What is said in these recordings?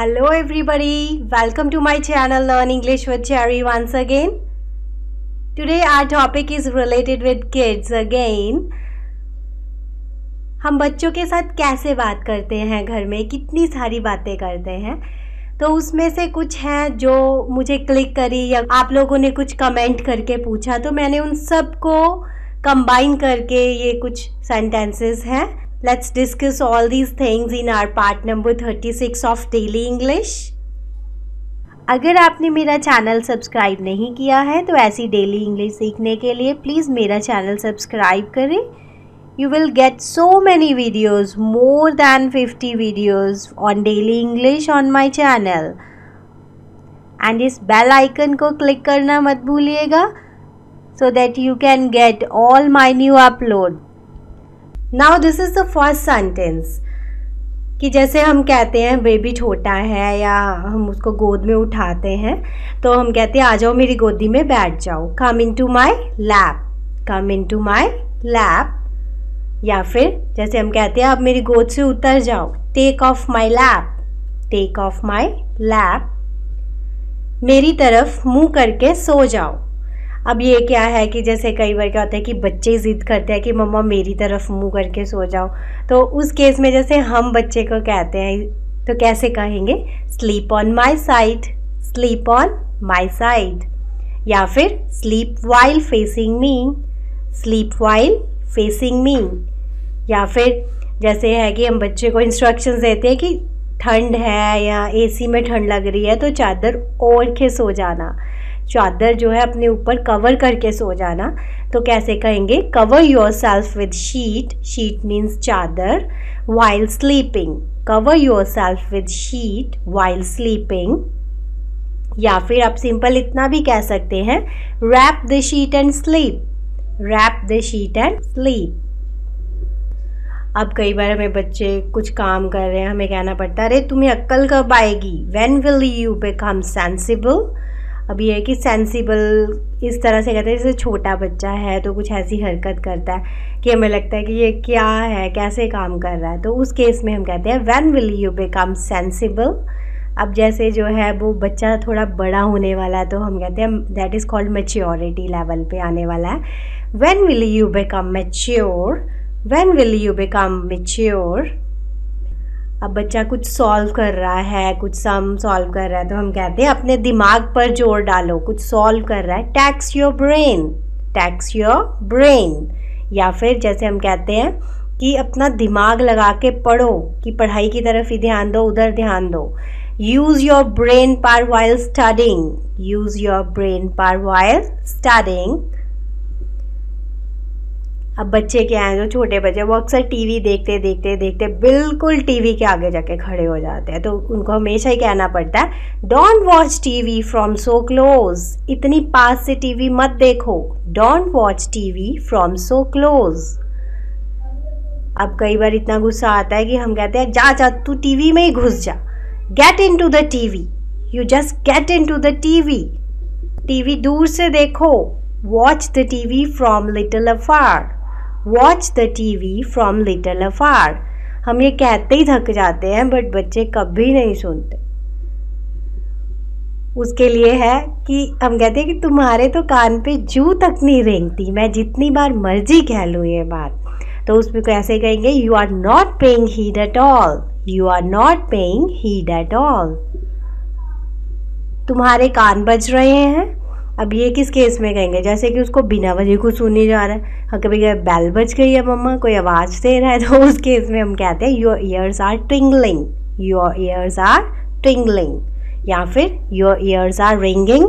Hello everybody welcome to my channel learn English with Cherry once again today our topic is related with kids again हम बच्चों के साथ कैसे बात करते हैं घर में? कितनी सारी बातें करते हैं? तो उसमें से कुछ हैं जो मुझे क्लिक करी या आप लोगों ने कुछ कमेंट करके पूछा तो मैंने उन सबको कंबाइन करके ये कुछ सेंटेंसेस हैं। Let's discuss all these things in our part number 36 of Daily English. अगर आपने मेरा चैनल सब्सक्राइब नहीं किया है तो ऐसी डेली इंग्लिश सीखने के लिए प्लीज़ मेरा चैनल सब्सक्राइब करें। You will get so many videos more than fifty videos on daily English on my channel and इस बेल आइकन को क्लिक करना मत भूलिएगा so that you can get all my new upload now this is the first sentence कि जैसे हम कहते हैं, बेबी छोटा है, या हम उसको गोद में उठाते हैं तो हम कहते हैं, आ जाओ मेरी गोदी में बैठ जाओ। Come into my lap come into my lap या फिर जैसे हम कहते हैं अब मेरी गोद से उतर जाओ। Take off my lap take off my lap मेरी तरफ़ मुँह करके सो जाओ। अब ये क्या है कि जैसे कई बार क्या होता है कि बच्चे ज़िद करते हैं कि मम्मा मेरी तरफ़ मुँह करके सो जाओ। तो उस केस में जैसे हम बच्चे को कहते हैं तो कैसे कहेंगे? Sleep on my side sleep on my side या फिर sleep while facing me sleep while facing me या फिर, जैसे है कि हम बच्चे को इंस्ट्रक्शंस देते हैं कि ठंड है या एसी में ठंड लग रही है तो चादर ओढ़ के सो जाना। चादर जो है अपने ऊपर कवर करके सो जाना। तो कैसे कहेंगे? Cover yourself with sheet sheet means चादर while sleeping cover yourself with sheet while sleeping या फिर आप सिंपल इतना भी कह सकते हैं wrap the sheet and sleep wrap the sheet and sleep अब कई बार हमें बच्चे कुछ काम कर रहे हैं, हमें कहना पड़ता है, अरे, तुम्हें अक्ल कब आएगी? When will you become sensible अब ये है कि सेंसिबल इस तरह से कहते हैं, जैसे छोटा बच्चा है तो कुछ ऐसी हरकत करता है कि हमें लगता है कि ये क्या है, कैसे काम कर रहा है। तो उस केस में हम कहते हैं when will you become sensible अब जैसे जो है, वो बच्चा थोड़ा बड़ा होने वाला है तो हम कहते हैं that is called maturity level पे आने वाला है। When will you become mature when will you become mature अब बच्चा कुछ सॉल्व कर रहा है, कुछ सम सॉल्व कर रहा है तो हम कहते हैं, अपने दिमाग पर ज़ोर डालो। कुछ सॉल्व कर रहा है tax your brain tax your brain या फिर जैसे हम कहते हैं कि अपना दिमाग लगा के पढ़ो, कि पढ़ाई की तरफ़ ही ध्यान दो, उधर ध्यान दो। Use your brain power while studying use your brain power while studying अब बच्चे क्या हैं जो छोटे बच्चे वो अक्सर टीवी देखते देखते देखते बिल्कुल टीवी के आगे जाके खड़े हो जाते हैं। तो उनको हमेशा ही कहना पड़ता है don't watch TV from so close इतनी पास से टीवी मत देखो। Don't watch TV from so close अब कई बार इतना गुस्सा आता है कि हम कहते हैं, जा जा, तू टीवी में ही घुस जा। Get into the TV. You just get into the TV. TV दूर से देखो। Watch the TV from little afar watch the T V from little afar हम ये कहते ही थक जाते हैं बट बच्चे कभी नहीं सुनते। उसके लिए है कि हम कहते हैं कि तुम्हारे तो कान पे जू तक नहीं रेंगती। मैं जितनी बार मर्ज़ी कह लूँ ये बात। तो उसमें कैसे कहेंगे you are not paying heed at all you are not paying heed at all तुम्हारे कान बज रहे हैं? अब ये किस केस में कहेंगे? जैसे कि उसको बिना वजह को सुनी जा रहा है। हाँ कभी बैल बज गई है मम्मा, कोई आवाज़ दे रहा है तो उस केस में हम कहते हैं your ears are tingling your ears are tingling या फिर your ears are ringing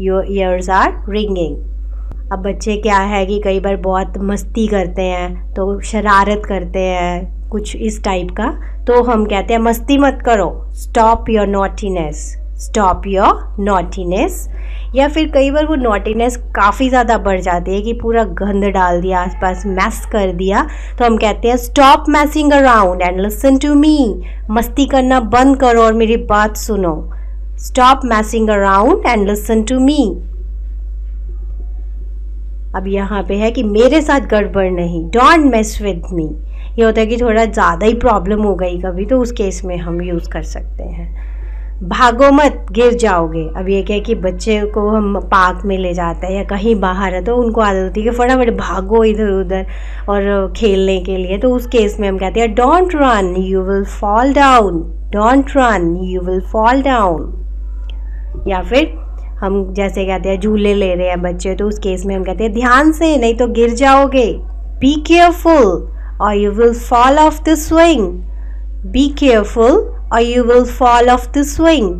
your ears are ringing अब बच्चे क्या है कि कई बार बहुत मस्ती करते हैं तो शरारत करते हैं, कुछ इस टाइप का तो हम कहते हैं, मस्ती मत करो stop your naughtiness stop your naughtiness या फिर कई बार वो नोटीनेस काफ़ी ज़्यादा बढ़ जाती है कि पूरा गंद डाल दिया, आसपास मैस कर दिया तो हम कहते हैं stop messing around and listen to me मस्ती करना बंद करो और मेरी बात सुनो. Stop messing around and listen to me अब यहाँ पे है कि मेरे साथ गड़बड़ नहीं। डोंट मेस विद मी ये होता है कि थोड़ा ज़्यादा ही प्रॉब्लम हो गई कभी तो उस केस में हम यूज़ कर सकते हैं। भागो मत, गिर जाओगे। अब ये क्या कि बच्चे को हम पार्क में ले जाते हैं या कहीं बाहर है तो उनको आदत होती है कि फटाफट भागो इधर उधर और खेलने के लिए। तो उस केस में हम कहते हैं don't run you will fall down don't run you will fall down या फिर हम जैसे कहते हैं, झूले ले रहे हैं बच्चे तो उस केस में हम कहते हैं, ध्यान से, नहीं तो गिर जाओगे। Be careful or you will fall off the swing be careful or you will fall off the swing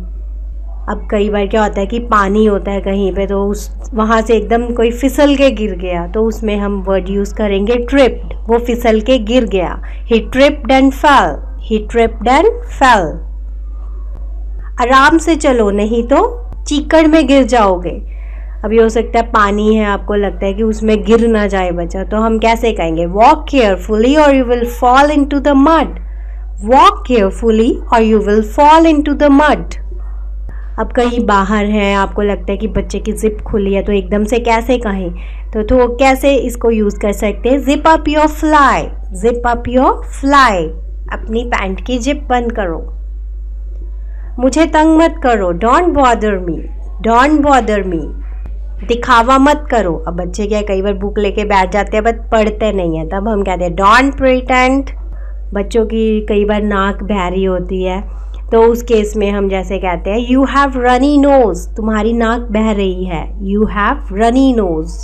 अब कई बार क्या होता है कि पानी होता है कहीं पे तो उस, वहाँ से एकदम कोई फिसल के गिर गया तो उसमें हम वर्ड यूज़ करेंगे ट्रिप्ड वो फिसल के गिर गया. He tripped and fell he tripped and fell आराम से चलो, नहीं तो चीकड़ में गिर जाओगे. अभी हो सकता है पानी है, आपको लगता है कि उसमें गिर ना जाए बच्चा तो हम कैसे कहेंगे? Walk carefully or you will fall into the mud walk carefully or you will fall into the mud अब कहीं बाहर है, आपको लगता है कि बच्चे की जिप खुली है तो एकदम से कैसे कहें? तो तो कैसे इसको यूज़ कर सकते हैं? Zip up your fly zip up your fly अपनी पैंट की जिप बंद करो। मुझे तंग मत करो don't bother me don't bother me दिखावा मत करो। अब बच्चे क्या कई बार बुक लेके बैठ जाते हैं, बट पढ़ते नहीं है। तब हम कहते हैं डोंट प्रिटेंड बच्चों की कई बार नाक बहरी होती है तो उस केस में हम जैसे कहते हैं यू हैव रनी नोज़ तुम्हारी नाक बह रही है। यू हैव रनी नोज़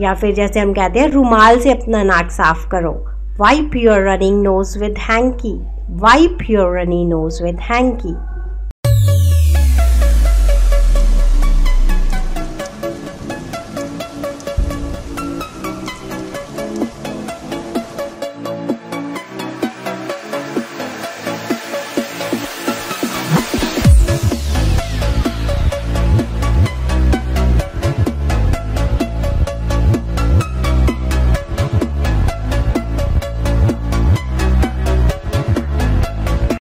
या फिर जैसे हम कहते हैं, रुमाल से अपना नाक साफ़ करो। Wipe your running nose with hanky wipe your runny nose with hanky